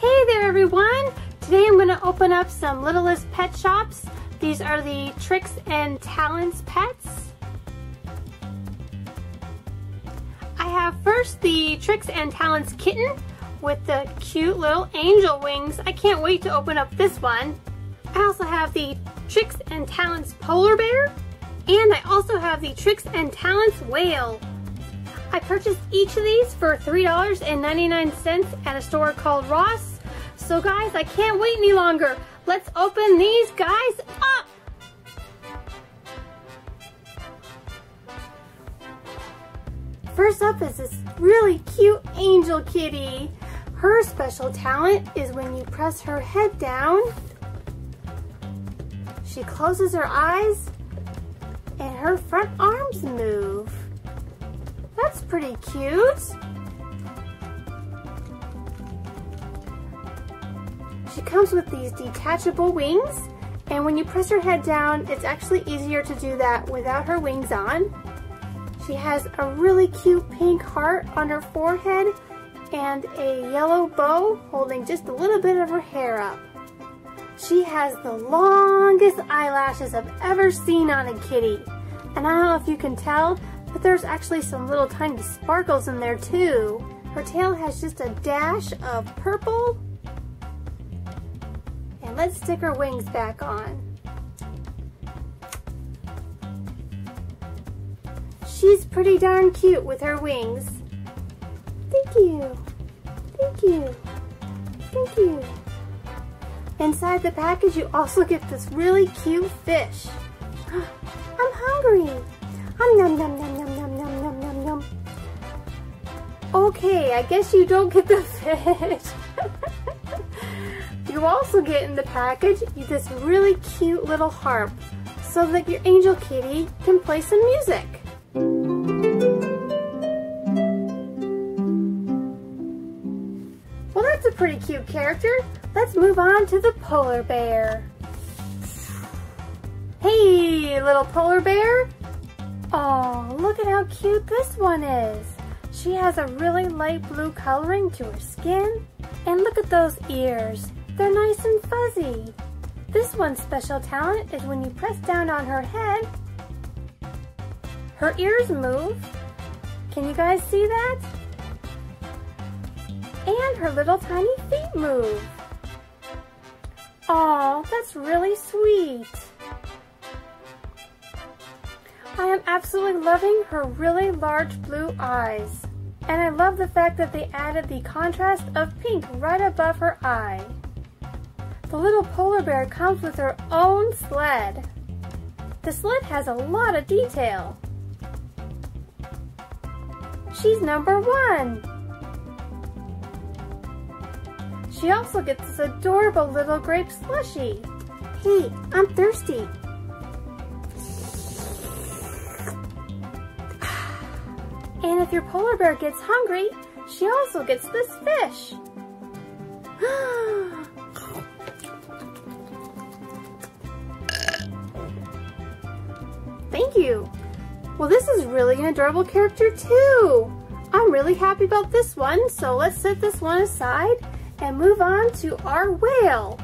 Hey there everyone! Today I'm going to open up some Littlest Pet Shops. These are the Tricks and Talents pets. I have first the Tricks and Talents kitten with the cute little angel wings. I can't wait to open up this one. I also have the Tricks and Talents polar bear and I also have the Tricks and Talents whale. I purchased each of these for $3.99 at a store called Ross. So guys, I can't wait any longer. Let's open these guys up. First up is this really cute angel kitty. Her special talent is when you press her head down, she closes her eyes and her front arms move. That's pretty cute. She comes with these detachable wings and when you press her head down, it's actually easier to do that without her wings on. She has a really cute pink heart on her forehead and a yellow bow holding just a little bit of her hair up. She has the longest eyelashes I've ever seen on a kitty. And I don't know if you can tell, but there's actually some little tiny sparkles in there too. Her tail has just a dash of purple. And let's stick her wings back on. She's pretty darn cute with her wings. Thank you. Thank you. Thank you. Inside the package you also get this really cute fish. I'm hungry. Um, nom nom nom nom nom nom nom. Okay, I guess you don't get the fish. you also get in the package this really cute little harp so that your angel kitty can play some music. Well, that's a pretty cute character. Let's move on to the polar bear. Hey, little polar bear. Oh, look at how cute this one is. She has a really light blue coloring to her skin. And look at those ears. They're nice and fuzzy. This one's special talent is when you press down on her head, her ears move. Can you guys see that? And her little tiny feet move. Oh, that's really sweet. I am absolutely loving her really large blue eyes. And I love the fact that they added the contrast of pink right above her eye. The little polar bear comes with her own sled. The sled has a lot of detail. She's number one. She also gets this adorable little grape slushy. Hey, I'm thirsty. And if your polar bear gets hungry, she also gets this fish. Thank you. Well, this is really an adorable character too. I'm really happy about this one, so let's set this one aside and move on to our whale.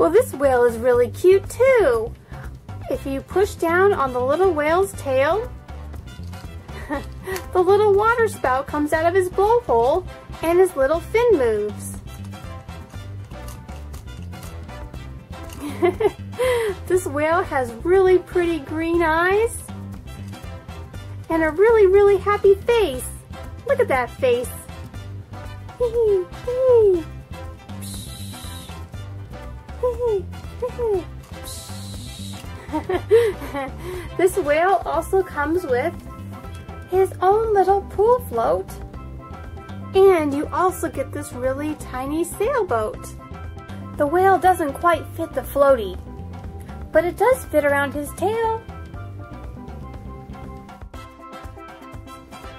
Well, this whale is really cute too. If you push down on the little whale's tail, the little water spout comes out of his blowhole and his little fin moves. this whale has really pretty green eyes and a really, really happy face. Look at that face. this whale also comes with his own little pool float. And you also get this really tiny sailboat. The whale doesn't quite fit the floaty, but it does fit around his tail.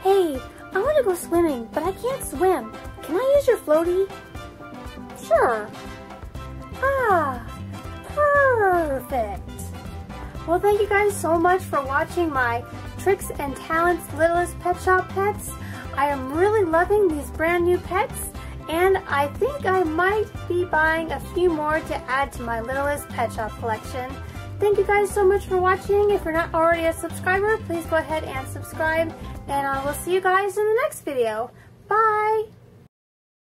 Hey, I want to go swimming, but I can't swim. Can I use your floaty? Sure. Perfect. Well, thank you guys so much for watching my Tricks and Talents Littlest Pet Shop pets. I am really loving these brand new pets and I think I might be buying a few more to add to my Littlest Pet Shop collection. Thank you guys so much for watching. If you're not already a subscriber, please go ahead and subscribe and I will see you guys in the next video. Bye!